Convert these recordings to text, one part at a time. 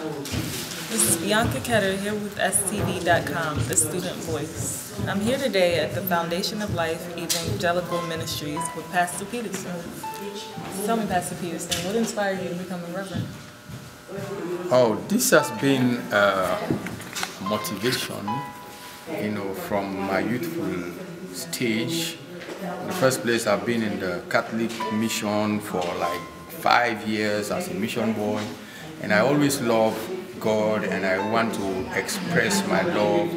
This is Bianca Ketter here with STV.com, the student voice. I'm here today at the Foundation of Life Evangelical Ministries with Pastor Peterson. Tell me, Pastor Peterson, what inspired you to become a reverend? Oh, this has been motivation, you know, from my youthful stage. In the first place, I've been in the Catholic mission for like five years as a mission boy, and I always love God and I want to express my love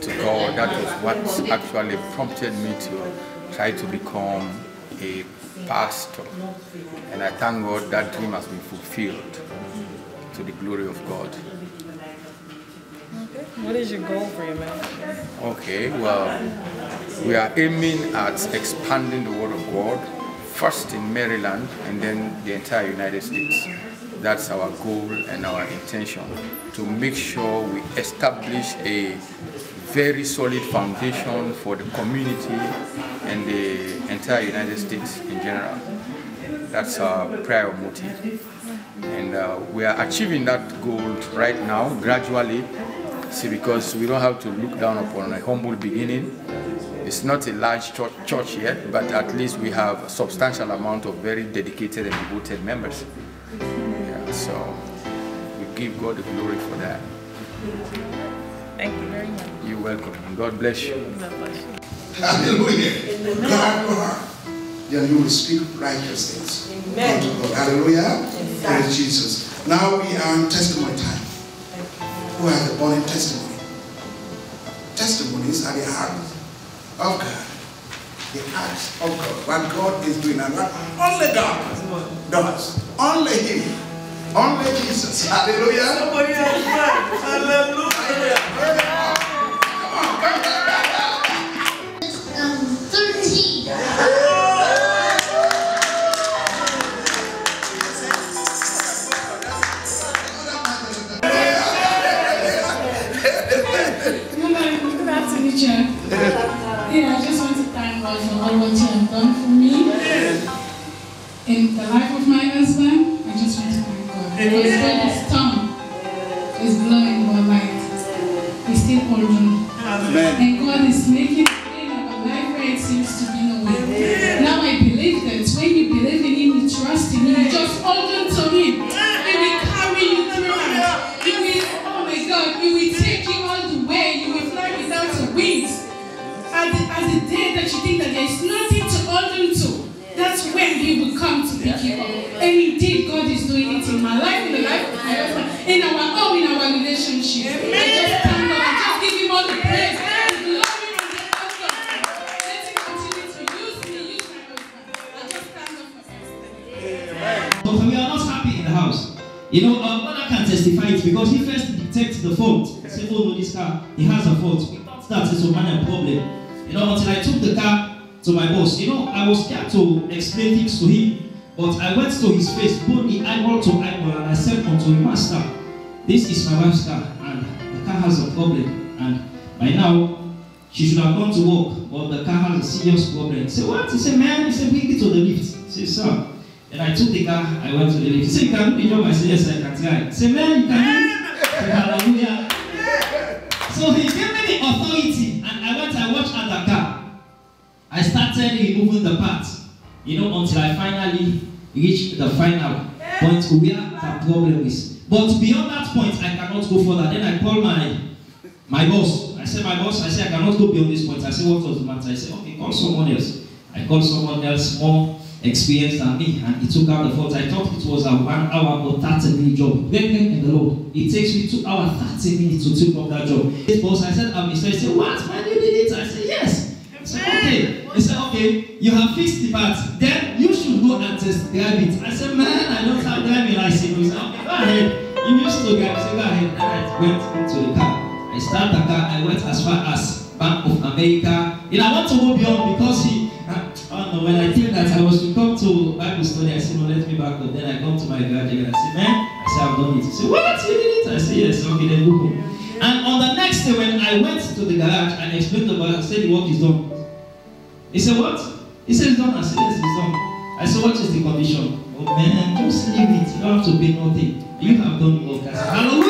to God. That was what actually prompted me to try to become a pastor. And I thank God that dream has been fulfilled to the glory of God. Okay. What is your goal for your ministry? Okay, well, we are aiming at expanding the Word of God, first in Maryland and then the entire United States. That's our goal and our intention to make sure we establish a very solid foundation for the community and the entire United States in general. That's our prior motive. And uh, we are achieving that goal right now, gradually. See, because we don't have to look down upon a humble beginning. It's not a large church, church yet, but at least we have a substantial amount of very dedicated and devoted members. Yeah, so we give God the glory for that. Thank you very much. You're welcome. And God bless you. God bless you. Hallelujah. God, God. Then you will speak righteous things. Amen. Hallelujah. Praise Jesus. Now we are in testimony time. Who has a in testimony? Testimonies are the heart of God. The heart of God. What God is doing and what only God does. Only Him. Only Jesus. Hallelujah. Hallelujah. Come on, come on. You know, our mother can testify it because he first detects the fault. He said, oh no, this car, he has a fault. We thought that is a minor problem. You know, until I took the car to my boss. You know, I was scared to explain things to him. But I went to his face, boldly eyeball to eyeball, and I said unto him, Master, this is my wife's car, and the car has a problem. And by now, she should have gone to work, but the car has a serious problem. He said, What? He said, Man, he said, Bring it to the lift. I said, Sir. And I took the car, I went to the lift. He said, You can do the. I said, Yes, I can try. He said, Man, you can Hallelujah. So he gave me the authority, and I went, I watched at the car. I started removing the parts, you know, until I finally reached the final point where the problem is. But beyond that point, I cannot go further. Then I called my my boss. I said, my boss, I said, I cannot go beyond this point. I said, what was the matter? I said, okay, call someone else. I called someone else more experienced than me, and he took out the fault. I thought it was a one hour or 30 minute job. Then in the Lord, it takes me two hours, 30 minutes to take up that job. His boss, I said, I'm Mr. He said, what? Man, you did it? I said, yes. I said, okay. He said, okay, you have fixed the part. Then you should go and test drive it. I said, man, I don't have driving license. He said, okay, go ahead. You used to drive. I said, go ahead. And I went into the car. I the car. I went as far as Bank of America. And I want to go beyond because he, uh, oh no, when I think that I was to come to Bible study, I said, no, let me back up. Then I come to my garage and I said, man, I said, I've done it. He said, what? You did it? I said, yes. Okay, then go home. And on the next day, when I went to the garage and explained the work, I said, the work is done. He said, what? He said, it's done. I said, yes, it's done. I said, what is the condition? Oh man, just leave it. You don't have to pay nothing. You have done work. I said, hallelujah.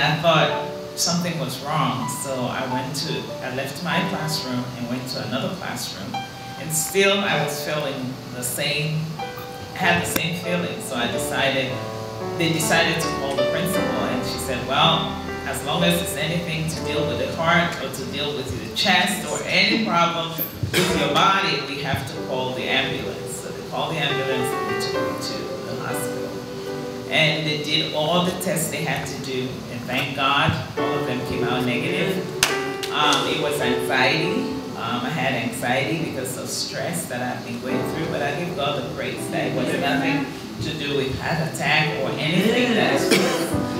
And I thought something was wrong. So I went to, I left my classroom and went to another classroom. And still I was feeling the same, had the same feeling. So I decided, they decided to call the principal and she said, well, as long as it's anything to deal with the heart or to deal with your chest or any problem with your body, we have to call the ambulance. So they called the ambulance and they took me to the hospital. And they did all the tests they had to do, thank God, all of them came out negative. Um, it was anxiety. Um, I had anxiety because of stress that I've been going through, but I give God the praise that it was nothing to do with heart attack or anything that is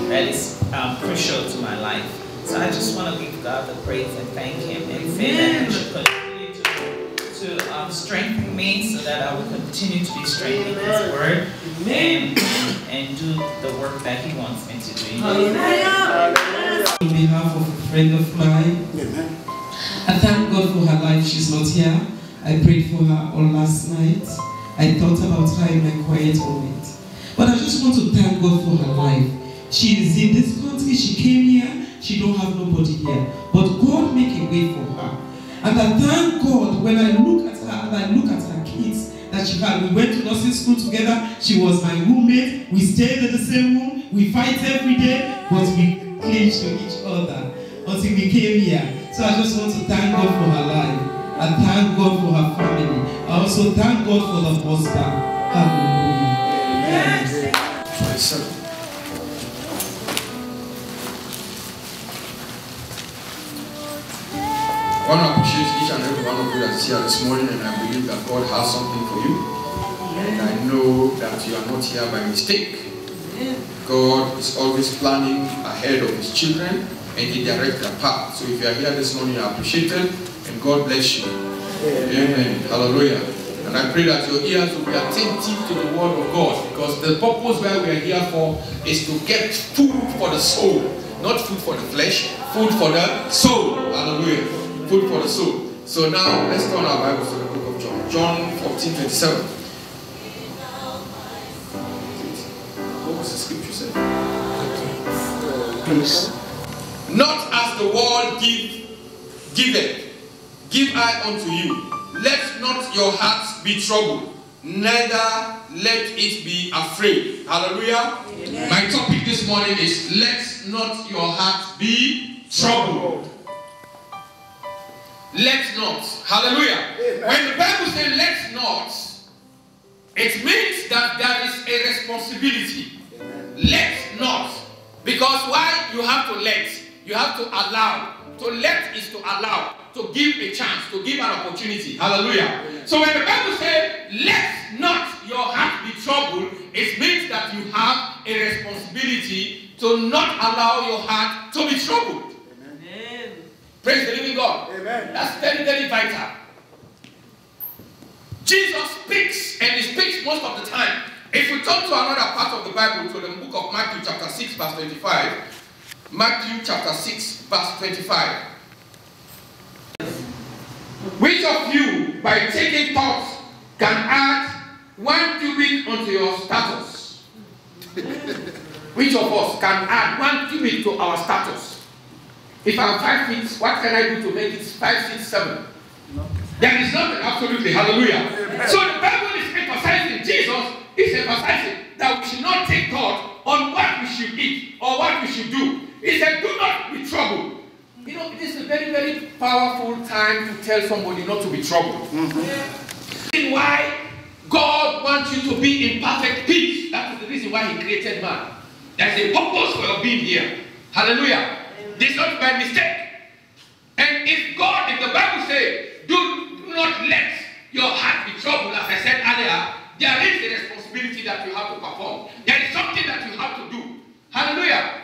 that is um, crucial to my life. So I just want to give God the praise and thank Him and say that He should continue to, to um, strengthen me so that I will continue to be strengthened in His Word and, and do the work that He wants me to do. On behalf of a friend of mine, Amen. I thank God for her life. She's not here. I prayed for her all last night. I thought about her in my quiet moment. But I just want to thank God for her life. She is in this country. She came here. She don't have nobody here. But God make a way for her. And I thank God when I look at her and I look at her kids that she had. We went to nursing school together. She was my roommate. We stayed in the same room. We fight every day, but we cling to each other until we came here. So I just want to thank God for her life. And thank God for her family. I also thank God for the husband. Hallelujah. 27. Want to appreciate each and every one of you that's here this morning, and I believe that God has something for you. And I know that you are not here by mistake. God is always planning ahead of His children, and He directs their path. So if you are here this morning, I appreciate it, and God bless you. Amen. Hallelujah. And I pray that your ears will be attentive to the word of God because the purpose where we are here for is to get food for the soul, not food for the flesh, food for the soul. Hallelujah. Food for the soul. So now let's turn our Bibles to the book of John. John 14 27. What was the scripture say? Please. Not as the world give, giveth, give I unto you. Let not your hearts be troubled, neither let it be afraid. Hallelujah. My topic this morning is let not your heart be troubled. Let not. Hallelujah. When the Bible says let not, it means that there is a responsibility. Let not. Because why you have to let? You have to allow. To let is to allow, to give a chance, to give an opportunity. Hallelujah. So when the Bible says, let not your heart be troubled, it means that you have a responsibility to not allow your heart to be troubled. Praise the living God. Amen. That's very, very vital. Jesus speaks, and he speaks most of the time. If we turn to another part of the Bible, to the book of Matthew, chapter 6, verse 25. Matthew, chapter 6, verse 25. Which of you, by taking thought, can add one cubit unto your status? Which of us can add one cubit to our status? If I'm five feet, what can I do to make it five feet seven? There is nothing, absolutely. Hallelujah. So the Bible is emphasizing, Jesus is emphasizing that we should not take thought on what we should eat or what we should do. He said, do not be troubled. You know, it is a very, very powerful time to tell somebody not to be troubled. Mm-hmm. Reason why God wants you to be in perfect peace. That is the reason why He created man. There's a purpose for your being here. Hallelujah. This is not by mistake. And if God, if the Bible says, do not let your heart be troubled, as I said earlier, there is a responsibility that you have to perform. There is something that you have to do. Hallelujah.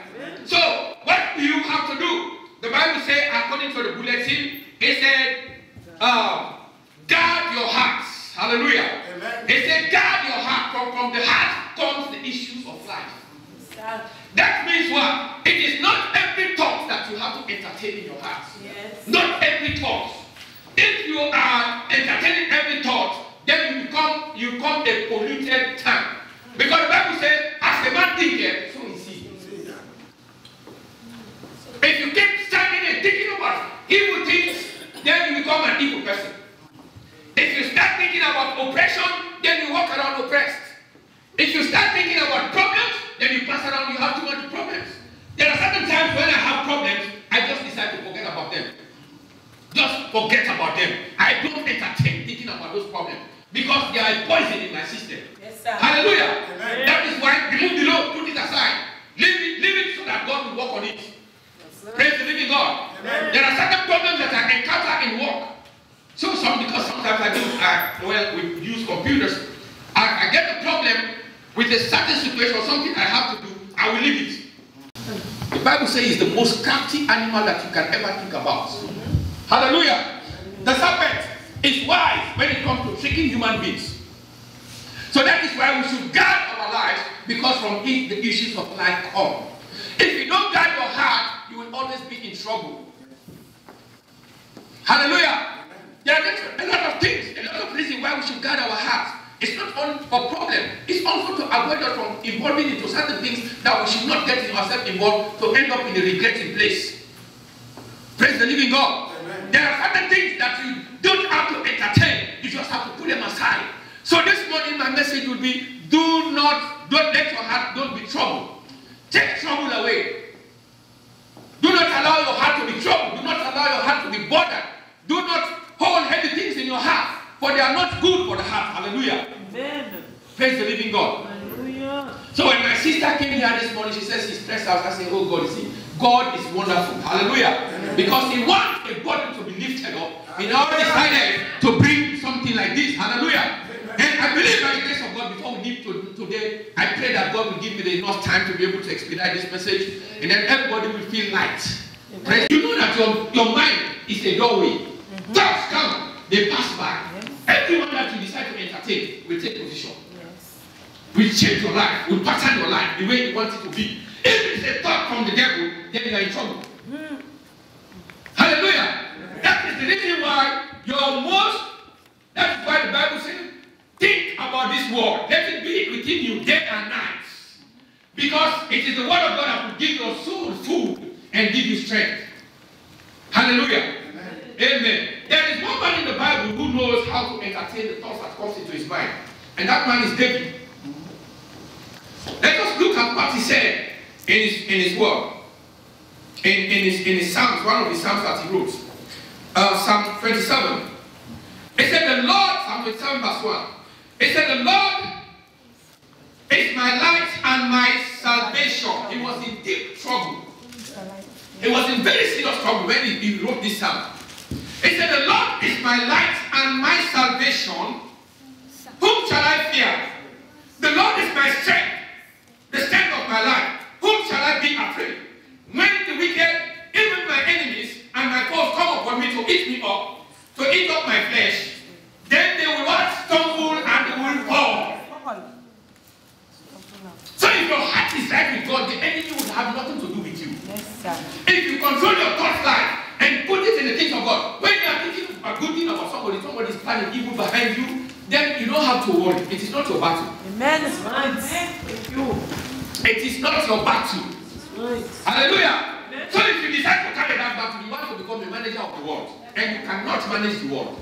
So, what do you have to do? The Bible says, according to the bulletin, it said, um, guard your hearts. Hallelujah. Amen. It said, guard your heart. From, from the heart comes the issues of life. That means what? It is not every thought that you have to entertain in your heart. Yes. Not every thought. If you are entertaining every thought, then you become you become a polluted tank. Because the Bible says, as a man thinketh, so is he. If you keep standing and thinking about evil things, then you become an evil person. If you start thinking about oppression, then you walk around oppressed. If you start thinking about you pass around, you have too much problems. There are certain times when I have problems, I just decide to forget about them. Just forget about them. I don't entertain thinking about those problems because they are poison in my system. Yes, sir. Hallelujah. That is why remove the load, put it aside. Leave it, leave it so that God will work on it. Praise the living God. There are certain problems that I encounter in work. So some because sometimes I do I, well we use computers. I, I get the problem with a certain situation or something I have to do, I will leave it. The Bible says it's the most crafty animal that you can ever think about. Hallelujah. The serpent is wise when it comes to tricking human beings. So that is why we should guard our lives because from it the issues of life come. If you don't guard your heart, you will always be in trouble. Hallelujah. There are a lot of things, a lot of reasons why we should guard our hearts. It's not only for problem, it's also to avoid us from involving into certain things that we should not get ourselves involved to end up in a regretting place. Praise the living God. There are certain things that you don't have to entertain, you just have to put them aside. So this morning my message would be do not, don't let your heart, don't be troubled. Take trouble away. Do not allow your heart to be troubled. Do not allow your heart to be bothered. Do not hold heavy things in your heart, for they are not good for the heart. Hallelujah. Amen. Praise the living God. Hallelujah. So when my sister came here this morning, she says she's stressed out. I say, Oh God, you see, God is wonderful. Hallelujah. Because He wants a body to be lifted up. He now decided to bring something like this. Hallelujah. And I believe by the grace of God, before we leave to, today, I pray that God will give me enough time to be able to expedite this message, and then everybody will feel light. Praise. You know that your, your mind is a doorway. Thoughts come, they pass by. Everyone that you decide to entertain will take position. Yes. will change your life, will pattern your life the way you want it to be. If it's a thought from the devil, then you are in trouble. Hmm. Hallelujah. That is the reason why your most, that's why the Bible says, think about this word. Let it be within you day and night. Because it is the word of God that will give your soul food and give you strength. Hallelujah. Amen. There is one man in the Bible who knows how to entertain the thoughts that comes into his mind. And that man is David. Let us look at what he said in his, in his word. In, in, his, in his Psalms, one of his Psalms that he wrote. Uh, Psalm 27. It said, The Lord, Psalm 27 verse 1. It said, The Lord is my light and my salvation. He was in deep trouble. He was in very serious trouble when he, he wrote this psalm. He said, The Lord is my light and my salvation. Whom shall I fear? The Lord is my strength, the strength of my life. Whom shall I be afraid? When the wicked, even my enemies and my foes come upon me to eat me up, to eat up my flesh, then they will what? Stumble and they will fall. So if your heart is right with God, the enemy will have nothing to do with you. Yes, sir. If you control your thought life and put it in the things of God, when you are thinking a good thing about somebody, somebody is planning evil behind you, then you don't have to worry. It is not your battle. Amen. Right. Thank you. It is not your battle. Right. Hallelujah. So if you decide to carry that battle, you want to become a manager of the world, and you cannot manage the world.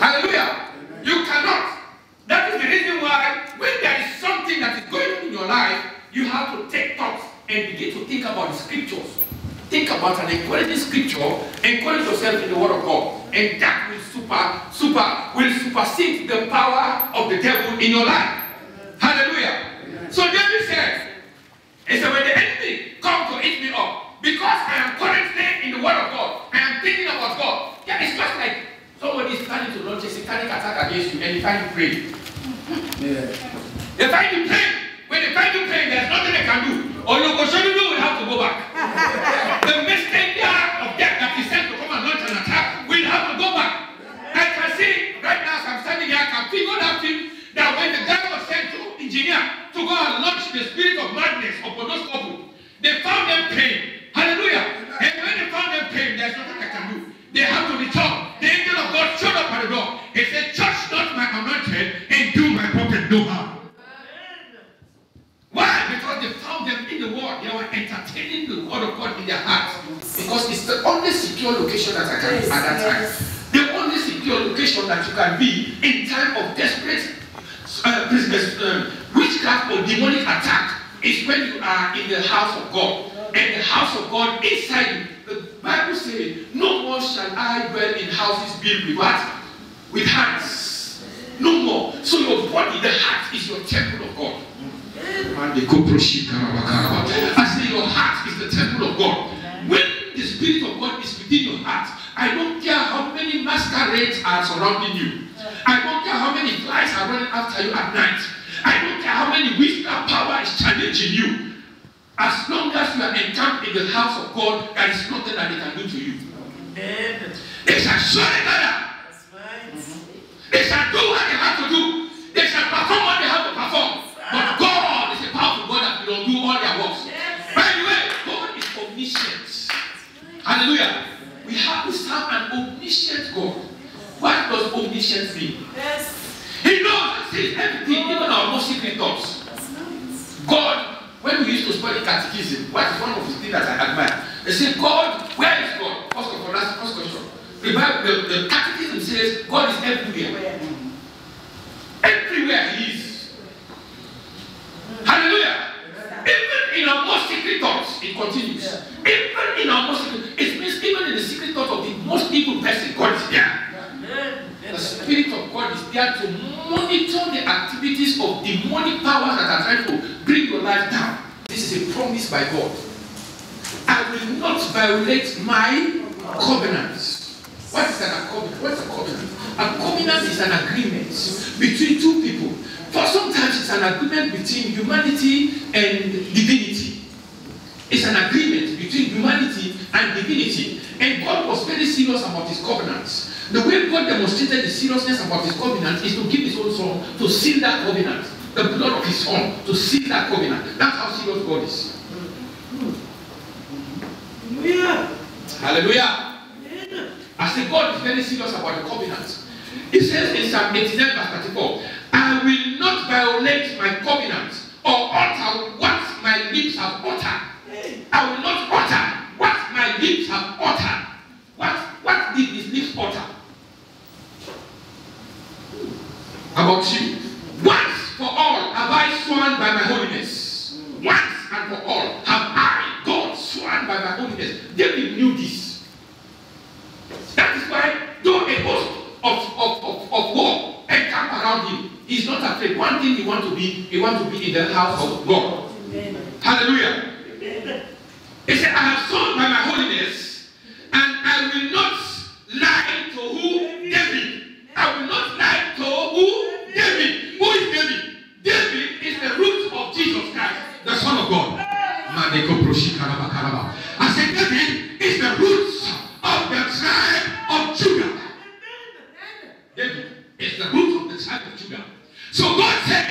Hallelujah. You cannot. That is the reason why when there is something that is going on in your life, you have to take thought and begin to think about the scriptures. Think about an encouraging scripture, encourage yourself in the word of God, and that will super, super, will supersede the power of the devil in your life. Hallelujah. So David said, he said, when the enemy come to eat me up, because I am currently in the word of God, I am thinking about God. Yeah, it's just like somebody is planning to launch a satanic attack against you and you find you praying. They find you praying. When they find you praying, there's nothing they can do. Or you will have to go back. the messenger of death that is sent to come and launch an attack will have to go back. I can see right now as I'm standing here, I can figure that thing that when the guy was sent to engineer to go and launch the spirit of madness upon those couple, they found them praying. Hallelujah. And when they found them praying, there's nothing I can do. They have to return. The angel of God showed up at the door. He said, Touch not my anointed and do my prophet no harm. Why? Because they found them in the word. They were entertaining the word of God in their hearts. Because it's the only secure location that I can at that position that you can be in time of desperate uh, business, uh, witchcraft or demonic attack is when you are in the house of God. And the house of God inside you. The Bible says, No more shall I dwell in houses built with what? With hands. No more. So your body, the heart, is your temple of God. I say your heart is the temple of God. When the Spirit of God is within your heart, I don't care how many masquerades are surrounding you. I don't care how many flies are running after you at night. I don't care how many witchcraft power is challenging you. As long as you are encamped in the house of God, there is nothing that they can do to you. Amen. They shall surely gather. They shall do what they have to do. They shall perform what they have to perform. But God is a powerful God that will do all their works. By the way, God is omniscient. Hallelujah. We have to serve an omniscient God. What does omniscient mean? Yes. He knows and sees everything, even our most secret thoughts. God, when we used to study catechism, what is one of the things that I admire? They say, God, where is God? First of all, that's the first question. The, Bible, the, the catechism says God is everywhere. Everywhere He is. Hallelujah. Even in our most secret thoughts, it continues. Even in our most secret, it means even in the secret thoughts of the most evil person, God is there. The Spirit of God is there to monitor the activities of demonic powers that are trying to bring your life down. This is a promise by God. I will not violate my covenants. What is an covenant? What is a covenant? A covenant is an agreement between two people. For sometimes it's an agreement between humanity and divinity. It's an agreement between humanity and divinity. And God was very serious about his covenants. The way God demonstrated the seriousness about his covenant is to give his own son to seal that covenant. The blood of his son to seal that covenant. That's how serious God is. Hallelujah. Hallelujah. I say God is very serious about the covenant. He says in Psalm 89 verse 34, I will not violate my covenant or alter what my lips have uttered. I will not utter what my lips have uttered. What, what did his lips utter? About you. Once for all have I sworn by my holiness. Once and for all have I, God, sworn by my holiness. David knew this. That is why, though a host of, of, of, of war encamp around him, he's not afraid. One thing he want to be, he want to be in the house of God. Amen. Hallelujah. He said, I have sworn by my holiness, and I will not lie to who? David. I will not lie to who? David. Who is David? David is the root of Jesus Christ, the Son of God. I said, David is the roots of the tribe of Judah. David is the root of the tribe of Judah. So God said,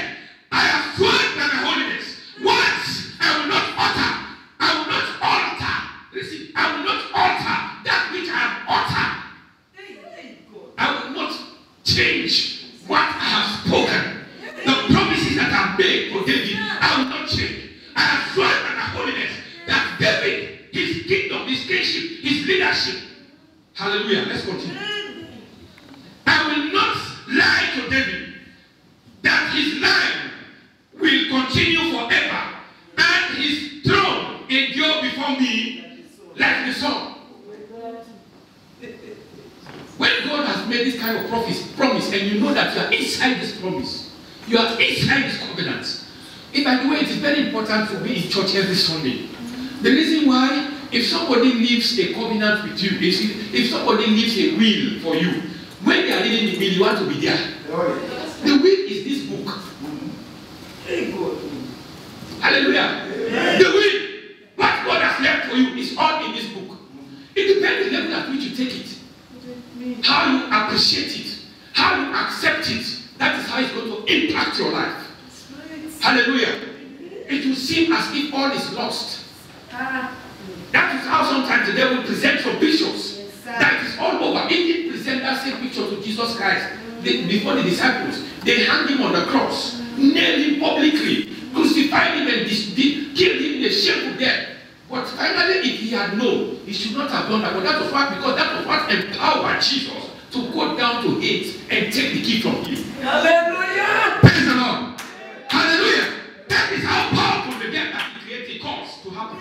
David, his kingdom, his kingship, his leadership. Hallelujah. Let's continue. I will not lie to David that his line will continue forever and his throne endure before me like the sun. When God has made this kind of promise, promise, and you know that you are inside this promise, you are inside this covenant. And by the way, it is very important to be in church every Sunday. Why, if somebody leaves a covenant with you, if, if somebody leaves a will for you, when they are reading the will, you want to be there. The will is this book. Hallelujah. The will, what God has left for you, is all in this book. It depends on the level at which you take it how you appreciate it, how you accept it, that is how it's going to impact your life. Hallelujah. It will seem as if all is lost. That is how sometimes the devil presents your pictures. That is all over. He did present that same picture to Jesus Christ before the disciples. They hung him on the cross, nailed him publicly, crucified him, and killed him in a shameful death. But finally, if he had known, he should not have done that. But that was what, because that was what empowered Jesus to go down to hate and take the key from you. Hallelujah. Praise the Lord. Hallelujah. That is how powerful the death that he created cause to happen.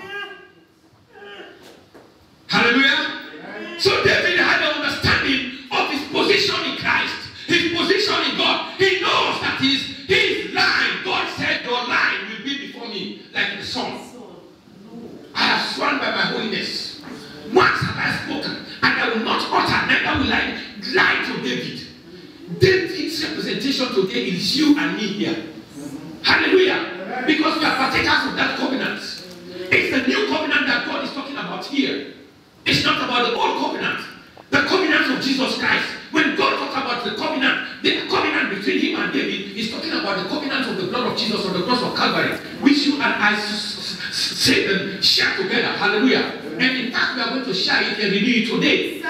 Hallelujah. So David had an understanding of his position in Christ, his position in God. He knows that his, his line, God said, Your line will be before me like the sun. I have sworn by my holiness. Once have I spoken, and I will not utter, neither will I lie to David. David's representation today is you and me here. Hallelujah. Because we are partakers of that covenant. It's the new covenant that God is talking about here. It's not about the old covenant. The covenant of Jesus Christ. When God talks about the covenant, the covenant between him and David, he's talking about the covenant of the blood of Jesus on the cross of Calvary, which you and I s- s- say and share together. Hallelujah. And in fact, we are going it renew it today.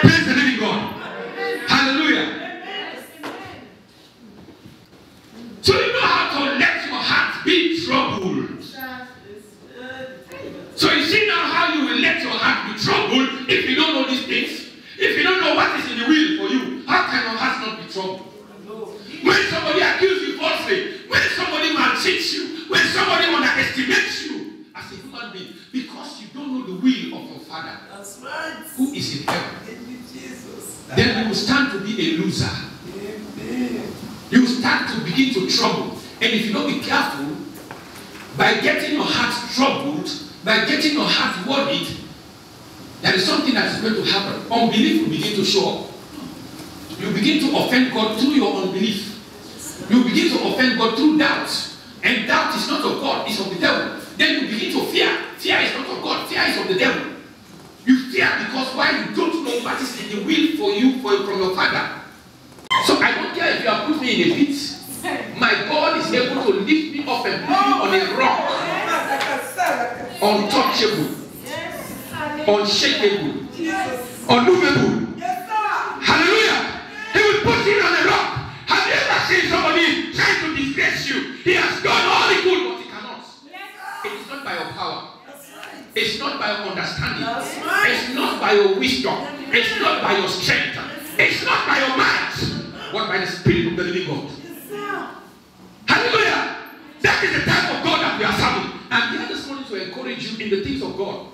Praise the living God. Hallelujah. So you know how to let your heart be troubled. So you see now how you will let your heart be troubled if you don't know these things. If you don't know what is in the will for you, how can your heart not be troubled? When somebody accuses you falsely, when somebody maltreats you, when somebody underestimates you as a human being, because you don't know the will of your Father That's right. who is in heaven, Thank you, Jesus. then you will stand to be a loser. Amen. you will start to begin to trouble. And if you don't be careful, by getting your heart troubled, getting your heart worried, there is something that is going to happen. Unbelief will begin to show up. You begin to offend God through your unbelief. You begin to offend God through doubt. And doubt is not of God, it's of the devil. Then you begin to fear. Fear is not of God, fear is of the devil. You fear because why you don't know what is in the will for you for, from your father. So I don't care if you have put me in a pit. My God is able to lift me up and put me on a rock, untouchable, unshakable, unmovable. Yes, sir. Hallelujah. He will put you on a rock. Have you ever seen somebody trying to disgrace you? He has done all he could, but he cannot. It is not by your power. It's not by your understanding. It's not by your wisdom. It's not by your strength. It's not by your might, but by the Spirit of the living God. Hallelujah. That is the type of in the things of God.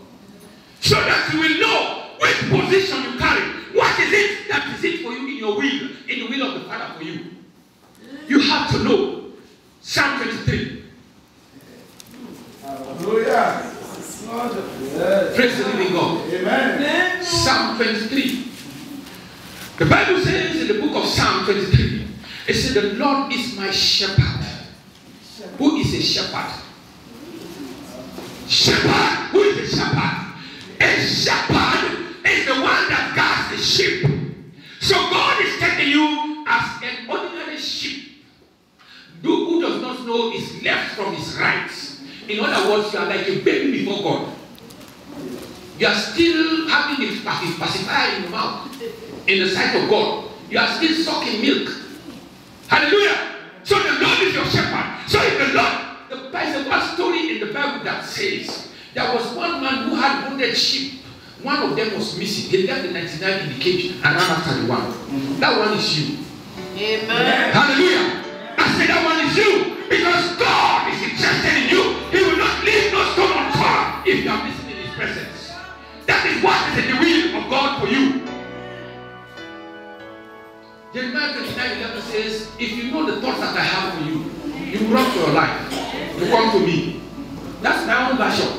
So that you will know which position you carry. What is it that is it for you in your will, in the will of the Father for you? You have to know. Psalm 23. Hallelujah. It's wonderful. Yes. Praise the living God. Amen. Psalm 23. The Bible says in the book of Psalm 23, it says, The Lord is my shepherd. Who is a shepherd? Shepherd. Who is the shepherd? A shepherd is the one that guards the sheep. So God is telling you, as an ordinary sheep, do who does not know his left from his right. In other words, you are like a baby before God. You are still having the pacifier in your mouth in the sight of God. You are still sucking milk. Hallelujah. So the Lord is your shepherd. So if the Lord, the there's one story in the Bible that says there was one man who had wounded sheep. One of them was missing. He left the 99 in the cage and ran after the one. That one is you. Amen. Hallelujah. I said that one is you. Because God is interested in you. He will not leave no stone unturned if you are missing in his presence. That is what is in the will of God for you. Jeremiah 29 11 says, If you know the thoughts that I have for you, you will run for your life. You come to me. That's my own version.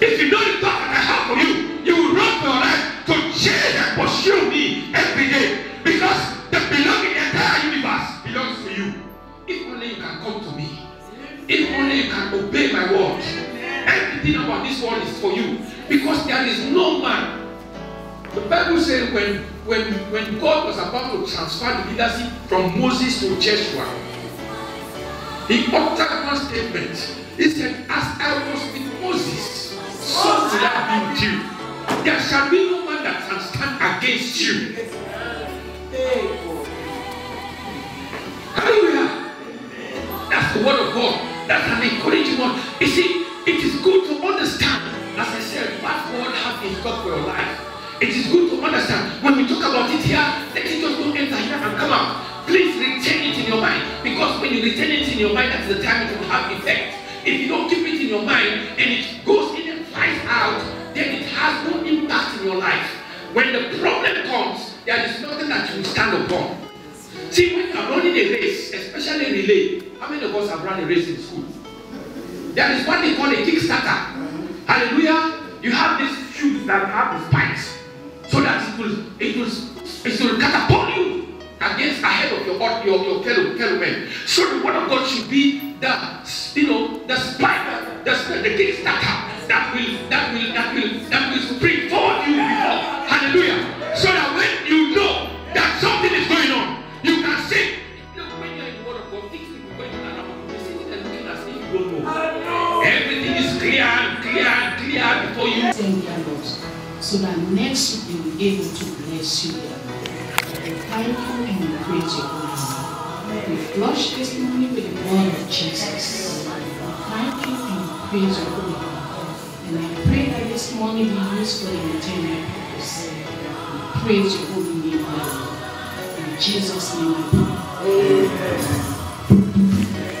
If you know the thoughts that I have for you, you will run your life to chase and pursue me every day. Because the beloved entire universe belongs to you. If only you can come to me. If only you can obey my word. Everything about this world is for you. Because there is no man. The Bible says when, when, when God was about to transfer the leadership from Moses to Joshua, he uttered one statement. He said, As I was with Moses, so will I be with you. There shall be no man that can stand against you. Hallelujah. That's the word of God. That's an encouraging one. You see, it is good to understand, as I said, what God has in store for your life. it is good to understand when we talk about it here, let it just don't enter here and come out. Please retain it in your mind because when you retain it in your mind, that's the time it will have effect. If you don't keep it in your mind and it goes in and flies out, then it has no impact in your life. When the problem comes, there is nothing that you stand upon. See, when you are running a race, especially relay, how many of us have run a race in school? There is what they call a kickstarter. Hallelujah. You have these shoes that have the spikes so that it will it will it will catapult you against ahead of your your your fellow fellow men. So the word of God should be the you know the spike, the the kickstarter that will that will that will that will Praise your holy name, Lord. In Jesus' name we pray.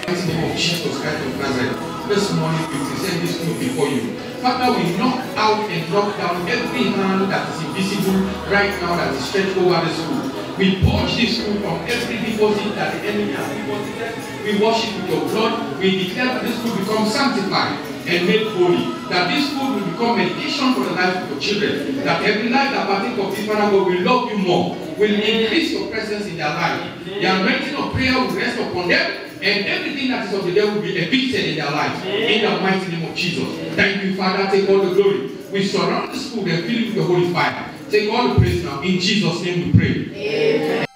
mighty name of Jesus Christ of Nazareth. This morning we present this food before you. Father, we knock out and knock down every hand that is invisible right now that is stretched over this food. We purge this food from every deposit that the enemy has deposited. We wash it with your blood. We declare that this food becomes sanctified and made holy. That this food will become medication for the life of your children. That every life that partake of this Father will love you more, will increase your presence in their life. The anointing of prayer will rest upon them and everything that is of the devil will be evicted in their lives. In the mighty name of Jesus. Thank you, Father. Take all the glory. We surround this food and fill it with the holy fire. Take all the praise now. In Jesus' name we pray.